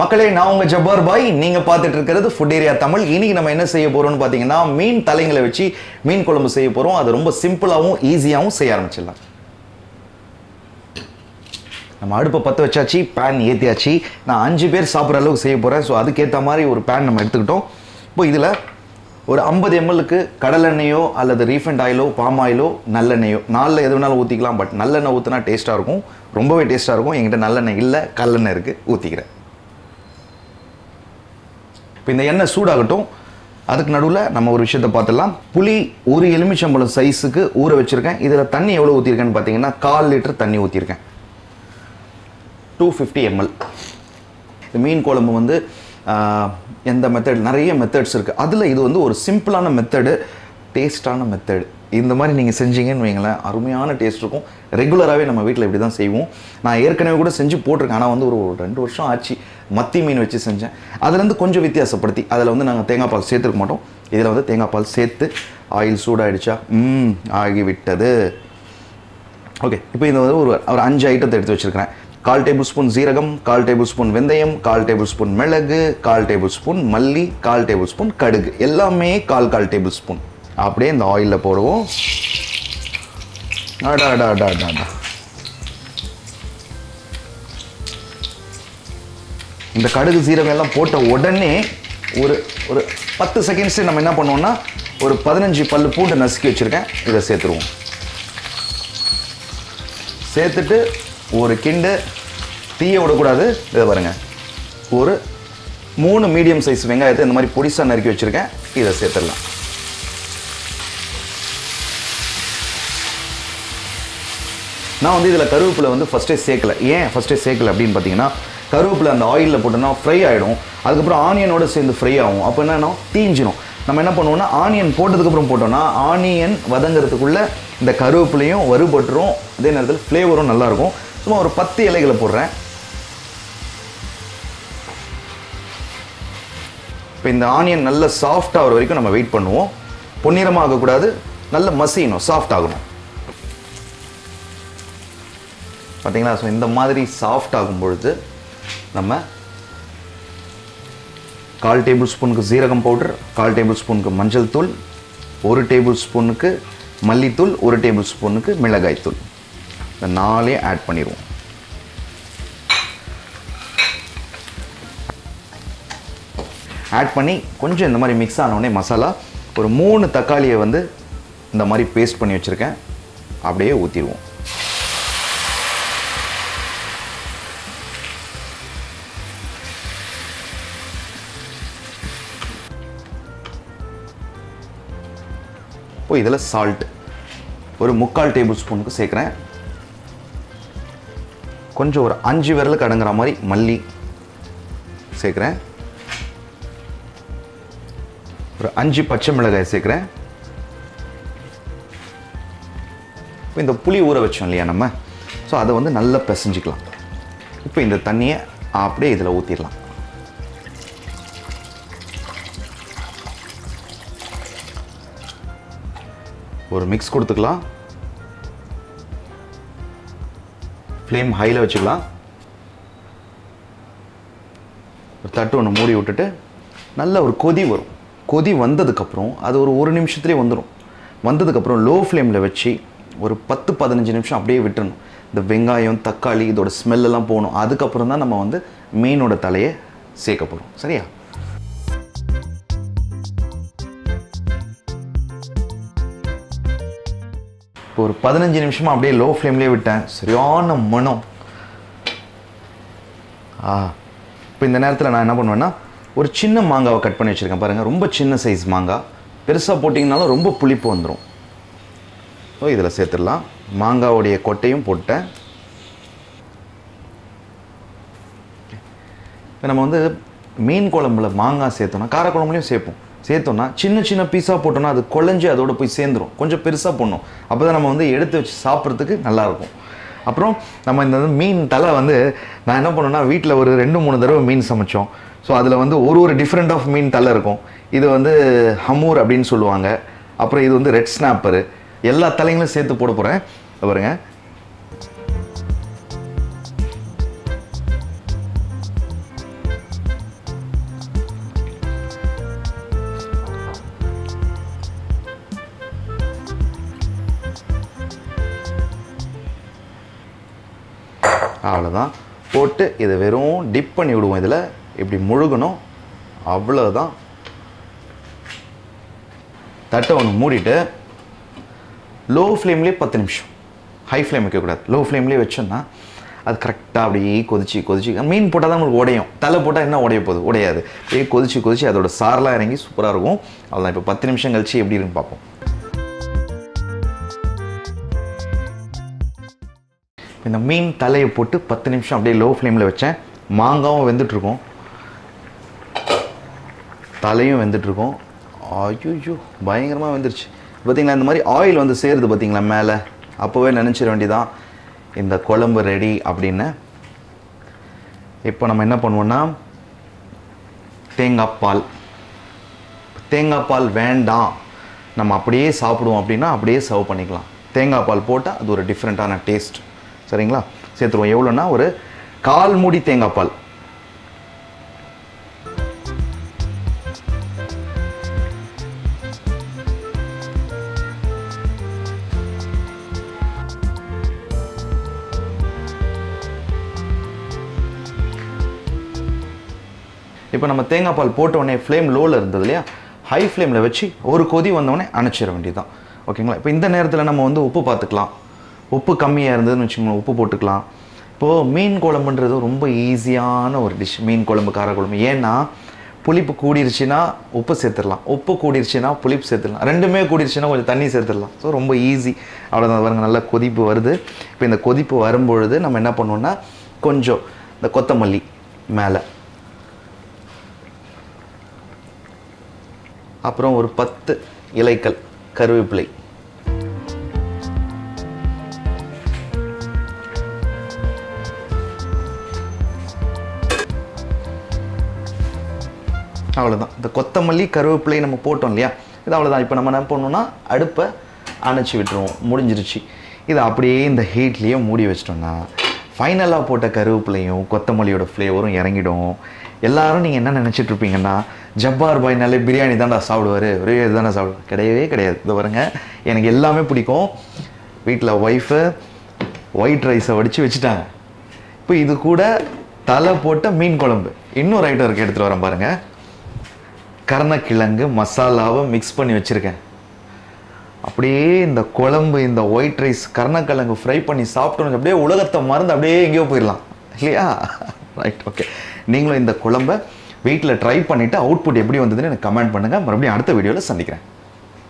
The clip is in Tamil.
மக்களே நான் உங்க ஜப்பார் பாய். நீங்க பார்த்துட்டு இருக்கிறது ஃபுட் ஏரியா தமிழ். இன்னைக்கு நம்ம என்ன செய்ய போறோம்னு பாத்தீங்கன்னா மீன் தலைங்களை வச்சு மீன் குழம்பு செய்ய போறோம். அது ரொம்ப சிம்பிளாவும் ஈஸியாகவும் செய்ய ஆரம்பிச்சிடலாம். நம்ம அடுப்பை பற்ற வச்சாச்சு பேன் ஏற்றியாச்சு நான் அஞ்சு பேர் சாப்பிட்ற அளவுக்கு செய்ய போகிறேன் ஸோ அதுக்கேற்ற மாதிரி ஒரு பேன் நம்ம எடுத்துக்கிட்டோம். இப்போ இதில் ஒரு ஐம்பது எம்எல்க்கு கடலெண்ணெயோ அல்லது ரீஃபண்ட் ஆயிலோ பாம் ஆயிலோ நல்லெண்ணெயோ. நாளில் எது வேணாலும் ஊற்றிக்கலாம் பட் நல்லெண்ணெய் ஊற்றினா டேஸ்ட்டாக இருக்கும். ரொம்பவே டேஸ்ட்டாக இருக்கும். என்கிட்ட நல்லெண்ணெய் இல்லை கல்லெண்ணெய் இருக்குது ஊற்றிக்கிறேன் இப்போ இந்த எண்ணெய் சூடாகட்டும் அதுக்கு நடுவில் நம்ம ஒரு விஷயத்தை பார்த்துடலாம். புளி ஒரு எலுமிச்சம்பழம் சைஸுக்கு ஊற வச்சுருக்கேன். இதில் தண்ணி எவ்வளோ ஊற்றிருக்கேன்னு பார்த்தீங்கன்னா கால் லிட்டர் தண்ணி ஊற்றிருக்கேன் டூ ஃபிஃப்டி எம்எல் இந்த மீன் குழம்பு வந்து எந்த மெத்தட் நிறைய மெத்தட்ஸ் இருக்குது அதில் இது வந்து ஒரு சிம்பிளான மெத்தடு டேஸ்டான மெத்தடு இந்த மாதிரி நீங்கள் செஞ்சீங்கன்னு வைங்களேன் அருமையான டேஸ்ட் இருக்கும். ரெகுலராகவே நம்ம வீட்டில் இப்படி தான் செய்வோம். நான் ஏற்கனவே கூட செஞ்சு போட்டிருக்கேன். ஆனால் வந்து ஒரு ஒரு ரெண்டு வருஷம் ஆச்சு. மத்தி மீன் வச்சு செஞ்சேன். அதுலேருந்து கொஞ்சம் வித்தியாசப்படுத்தி அதில் வந்து நாங்கள் தேங்காய் பால் சேர்த்துருக்க மாட்டோம். இதில் வந்து தேங்காய் பால் சேர்த்து ஆயில் சூடாயிடுச்சா? ம் ஆகிவிட்டது. ஓகே இப்போ இது வந்து ஒரு ஒரு அஞ்சு ஐட்டத்தை எடுத்து வச்சுருக்கிறேன். கால் டேபிள் ஸ்பூன் சீரகம் கால் டேபிள் ஸ்பூன் வெந்தயம் கால் டேபிள் ஸ்பூன் மிளகு கால் டேபிள் ஸ்பூன் மல்லி கால் டேபிள் ஸ்பூன் கடுகு. எல்லாமே கால் கால் டேபிள் ஸ்பூன் அப்படியே இந்த ஆயிலில் போடுவோம். அடா அடா அடா அடா அடா இந்த கடுகு சீரகம் எல்லாம் போட்ட உடனே ஒரு ஒரு பத்து செகண்ட்ஸ் நம்ம என்ன பண்ணுவோம்னா ஒரு பதினஞ்சு பல் பூண்டு நசுக்கி வச்சுருக்கேன். இதை சேர்த்துருவோம். சேர்த்துட்டு ஒரு கிண்டு தீயை விடக்கூடாது. இதை பாருங்கள் ஒரு மூணு மீடியம் சைஸ் வெங்காயத்தை இந்த மாதிரி பொடிசாக நறுக்கி வச்சுருக்கேன். இதை சேர்த்துடலாம். நான் வந்து இதில் கருவேப்பிலை வந்து ஃபஸ்ட்டே சேர்க்கல. ஏன் ஃபஸ்ட்டே சேர்க்கல அப்படின்னு பார்த்தீங்கன்னா கருவேப்பிலை அந்த ஆயிலில் போட்டோன்னா ஃப்ரை ஆகிடும் அதுக்கப்புறம் ஆனியனோட சேர்ந்து ஃப்ரை ஆகும். அப்போ என்னன்னா தீஞ்சிடும் நம்ம என்ன பண்ணுவோம்னா ஆனியன் போட்டதுக்கப்புறம் போட்டோம்னா ஆனியன் வதங்கிறதுக்குள்ளே இந்த கருவேப்பிலையும் வறுபட்டுரும். அதே நேரத்தில் ஃப்ளேவரும் நல்லாயிருக்கும். சும்மா ஒரு பத்து இலைகளை போடுறேன். இப்போ இந்த ஆனியன் நல்ல சாஃப்ட் ஆகிற வரைக்கும் நம்ம வெயிட் பண்ணுவோம். பொன்னிறமாக ஆகக்கூடாது. நல்ல மசியணும். சாஃப்ட் ஆகணும். பார்த்தீங்களா ஸோ இந்த மாதிரி சாஃப்ட் ஆகும் பொழுது நம்ம கால் டேபிள் ஸ்பூனுக்கு சீரகம் பவுடர் கால் டேபிள் ஸ்பூனுக்கு மஞ்சள் தூள் ஒரு டேபிள் ஸ்பூனுக்கு மல்லித்தூள் ஒரு டேபிள் ஸ்பூனுக்கு மிளகாய் தூள். இந்த நாலே ஆட் பண்ணிடுவோம். ஆட் பண்ணி கொஞ்சம் இந்த மாதிரி மிக்ஸ் ஆனவுடனே மசாலா ஒரு மூணு தக்காளியை வந்து இந்த மாதிரி பேஸ்ட் பண்ணி வச்சுருக்கேன். அப்படியே ஊற்றிடுவோம் இப்போ இதில் சால்ட் ஒரு முக்கால் டேபிள் ஸ்பூனுக்கு சேர்க்குறேன். கொஞ்சம் ஒரு அஞ்சு விரலுக்கு அடங்குற மாதிரி மல்லி சேர்க்குறேன். ஒரு அஞ்சு பச்சை மிளகாய் சேர்க்குறேன். இப்போ இந்த புளி ஊற வச்சோம் இல்லையா நம்ம? ஸோ அதை வந்து நல்லா பிசைஞ்சிக்கலாம். இப்போ இந்த தண்ணியை அப்படியே இதில் ஊற்றிடலாம். ஒரு மிக்ஸ் கொடுத்துக்கலாம். ஃப்ளேம் ஹையில் வச்சுக்கலாம். ஒரு தட்டு ஒன்று மூடி விட்டுட்டு நல்ல ஒரு கொதி வரும். கொதி வந்ததுக்கப்புறம் அது ஒரு ஒரு நிமிஷத்துலேயே வந்துடும் வந்ததுக்கப்புறம் லோ ஃப்ளேமில் வச்சு ஒரு பத்து பதினஞ்சு நிமிஷம் அப்படியே விட்டுறணும். இந்த வெங்காயம் தக்காளி இதோட ஸ்மெல்லெல்லாம் போகணும். அதுக்கப்புறம் தான் நம்ம வந்து மீனோட தலையை சேர்க்க போகிறோம் சரியா? இப்போ ஒரு பதினஞ்சு நிமிஷமா அப்படியே லோ ஃப்ளேம்லேயே விட்டேன். சரியான மனம் ஆ இப்போ இந்த நேரத்தில் நான் என்ன பண்ணுவேன்னா ஒரு சின்ன மாங்காவை கட் பண்ணி வச்சுருக்கேன் பாருங்கள் ரொம்ப சின்ன சைஸ் மாங்காய் பெருசாக போட்டிங்கனாலும் ரொம்ப புளிப்பு வந்துடும் ஸோ இதில் சேர்த்துடலாம். மாங்காவுடைய கொட்டையும் போட்டேன். இப்போ நம்ம வந்து மீன் குழம்புல மாங்காய் சேர்த்தோம்னா காரக்குழம்புலையும் சேர்ப்போம். சேர்த்தோம்னா சின்ன சின்ன பீஸாக போட்டோம்னா அது குழஞ்சி அதோட போய் சேர்ந்துரும். கொஞ்சம் பெருசாக போடணும். அப்போ தான் நம்ம வந்து எடுத்து வச்சு சாப்பிட்றதுக்கு நல்லாயிருக்கும். அப்புறம் நம்ம இந்த மீன் தலை வந்து நான் என்ன பண்ணேன்னா வீட்டில் ஒரு ரெண்டு மூணு தடவை மீன் சமைச்சோம். ஸோ அதில் வந்து ஒரு ஒரு டிஃப்ரெண்ட் ஆஃப் மீன் தலை இருக்கும். இது வந்து ஹமூர் அப்படின்னு சொல்லுவாங்க. அப்புறம் இது வந்து ரெட் ஸ்னாப்பரு எல்லா தலைங்களும் சேர்த்து போட போகிறேன் பாருங்கள் அவ்வளோதான் போட்டு இதை வெறும் டிப் பண்ணி விடுவோம் இதில். இப்படி முழுகணும். அவ்வளோதான் தட்டை ஒன்று மூடிட்டு லோ ஃப்ளேம்லேயே பத்து நிமிஷம். ஹை ஃப்ளேம் வைக்கக்கூடாது லோ ஃப்ளேம்லேயே வச்சோம்னா அது கரெக்டாக அப்படியே கொதிச்சு கொதிச்சு. மீன் போட்டால் தான் உங்களுக்கு உடையும். தலை போட்டால் என்ன உடைய போகுது? உடையாது. அப்படியே கொதிச்சு கொதிச்சு அதோட சாரெலாம் இறங்கி சூப்பராக இருக்கும். அதெல்லாம் இப்போ பத்து நிமிஷம் கழிச்சு எப்படி இருக்குன்னு பார்ப்போம். இந்த மீன் தலையை போட்டு பத்து நிமிஷம் அப்படியே லோ ஃப்ளேமில் வச்சேன். மாங்காவும் வெந்துட்டுருக்கும். தலையும் வெந்துட்டுருக்கும். ஐயோ பயங்கரமாக வெந்துருச்சு. பார்த்தீங்களா இந்த மாதிரி ஆயில் வந்து சேருது பார்த்தீங்களா மேலே. அப்போவே நினச்சிட வேண்டியதான் இந்த குழம்பு ரெடி அப்படின்னு. இப்போ நம்ம என்ன பண்ணுவோன்னா தேங்காய் பால். தேங்காய் பால் வேண்டாம். நம்ம அப்படியே சாப்பிடுவோம் அப்படின்னா அப்படியே சர்வ் பண்ணிக்கலாம். தேங்காய் பால் போட்டால் அது ஒரு டிஃப்ரெண்ட்டான டேஸ்ட் சரிங்களா? சேர்த்துருவோம். எவ்வளோன்னா ஒரு கால் மூடி தேங்காய் பால். இப்போ நம்ம தேங்காய் பால் போட்ட உடனே ஃப்ளேம் லோவில் இருந்தது இல்லையா? ஹை ஃப்ளேமில் வச்சு ஒரு கொதி வந்தோடனே அணைச்சிட வேண்டியதுதான். ஓகேங்களா இப்போ இந்த நேரத்தில் நம்ம வந்து உப்பு பார்த்துக்கலாம். உப்பு கம்மியாக இருந்ததுன்னு வச்சுக்கோங்க உப்பு போட்டுக்கலாம். இப்போது மீன் குழம்புன்றது ரொம்ப ஈஸியான ஒரு டிஷ் மீன் குழம்பு கார குழம்பு ஏன்னா புளிப்பு கூடிருச்சுன்னா உப்பு சேர்த்துடலாம். உப்பு கூடிருச்சுன்னா புளிப்பு சேர்த்துடலாம். ரெண்டுமே கூடிருச்சுன்னா கொஞ்சம் தண்ணி சேர்த்துடலாம். ஸோ ரொம்ப ஈஸி அவ்வளோதான் பாருங்கள் நல்லா கொதிப்பு வருது. இப்போ இந்த கொதிப்பு வரும்பொழுது நம்ம என்ன பண்ணுவோம்னா கொஞ்சம் இந்த கொத்தமல்லி மேலே. அப்புறம் ஒரு பத்து இலைகள் கருவேப்பிலை. அவ்வளோதான் இந்த கொத்தமல்லி கருவேப்பிலை நம்ம போட்டோம் இல்லையா? இது அவ்வளோதான் இப்போ நம்ம என்ன பண்ணோம்னா அடுப்பை அணைச்சி விட்டுருவோம். முடிஞ்சிருச்சு. இதை அப்படியே இந்த ஹீட்லேயே மூடி வச்சிட்டோம்னா ஃபைனலாக போட்ட கருவேப்பிலையும் கொத்தமல்லியோட ஃப்ளேவரும் இறங்கிடும். எல்லாரும் நீங்கள் என்ன நினச்சிட்ருப்பீங்கன்னா ஜப்பார் பாய்னாலே பிரியாணி தான்டா சாப்பிடுவார். ஒரே இதுதானே சாப்பிடுவார். கிடையவே கிடையாது. இது பாருங்க. எனக்கு எல்லாமே பிடிக்கும். வீட்டில் ஒய்ஃபு ஒயிட் ரைஸை வடித்து வச்சுட்டாங்க. இப்போ இது கூட தலை போட்ட மீன் குழம்பு. இன்னொரு ஐட்டம் இருக்குது எடுத்துகிட்டு வரேன் பாருங்கள் கருணக்கிழங்கு மசாலாவை மிக்ஸ் பண்ணி வச்சுருக்கேன். அப்படியே இந்த குழம்பு இந்த ஒயிட் ரைஸ் கருணக்கிழங்கு ஃப்ரை பண்ணி சாப்பிட்டோம் அப்படியே உலகத்தை மறந்து அப்படியே எங்கேயோ போயிடலாம். இல்லையா? ரைட் ஓகே நீங்களும் இந்த குழம்பை வீட்டில் ட்ரை பண்ணிவிட்டு அவுட்புட் எப்படி வந்ததுன்னு எனக்கு கமெண்ட் பண்ணுங்கள் மறுபடியும் அடுத்த வீடியோவில் சந்திக்கிறேன்.